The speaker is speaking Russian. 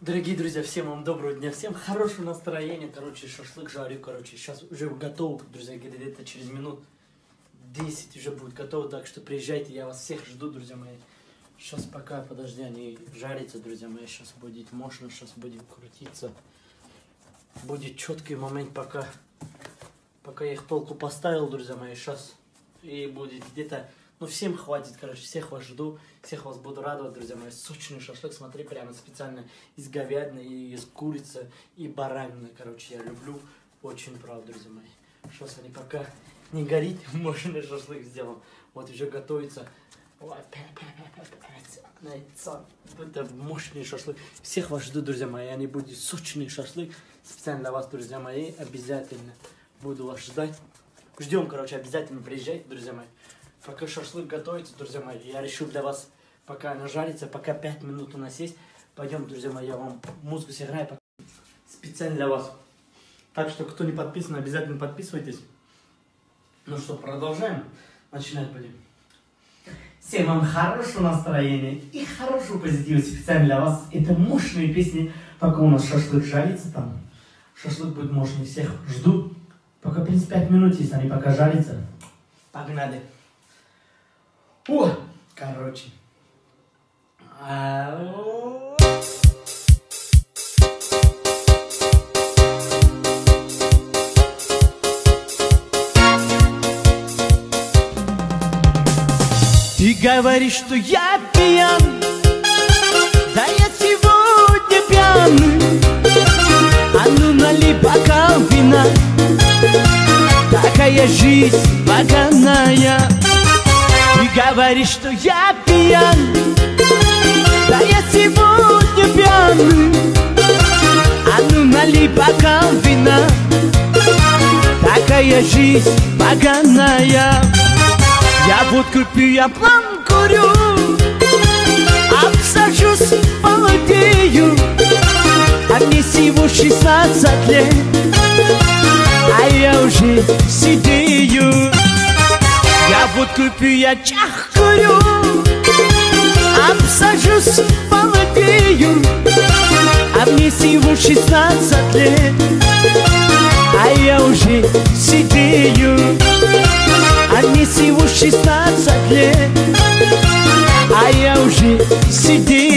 Дорогие друзья, всем вам доброго дня, всем хорошего настроения. Короче, шашлык жарю, короче, сейчас уже готов, друзья, где-то через минут 10 уже будет готово, так что приезжайте, я вас всех жду, друзья мои. Сейчас пока, подожди, они жарятся, друзья мои, сейчас будет мощно, сейчас будет крутиться. Будет четкий момент, пока, пока я их полку поставил, друзья мои, сейчас и будет где-то ну, всем хватит, короче, всех вас жду, всех вас буду радовать, друзья мои. Сочный шашлык, смотри, прямо специально из говядины, и из курицы, и баранины, короче, я люблю. Очень правда, друзья мои. Сейчас они пока не горит, мощный шашлык сделан. Вот уже готовится. Это мощный шашлык. Всех вас жду, друзья мои. Они будут сочный шашлык. Специально для вас, друзья мои. Обязательно буду вас ждать. Ждем, короче, обязательно приезжайте, друзья мои. Пока шашлык готовится, друзья мои, я решил для вас, пока она жарится, пока 5 минут у нас есть. Пойдем, друзья мои, я вам музыку сыграю специально для вас. Так что, кто не подписан, обязательно подписывайтесь. Ну что, продолжаем. Начинать будем. Всем вам хорошего настроения и хорошего позитива специально для вас. Это мощные песни, пока у нас шашлык жарится там. Шашлык будет мощный, всех жду. Пока, в принципе, 5 минут есть, они пока жарятся. Погнали. О, короче. Ты говоришь, что я пьян. Да я сегодня пьяный А ну налей бокал вина. Такая жизнь поганая говоришь, что я пьян. Да я сегодня пьяный А ну налей бокал вина. Такая жизнь поганая. Я водку пью, я план курю. Обсажусь, молодею А мне всего 16 лет. А я уже сидею купю я чахкую, обсажусь, молодею, а мне всего шестнадцать лет, а я уже сидею, а мне всего шестнадцать лет, а я уже сидею.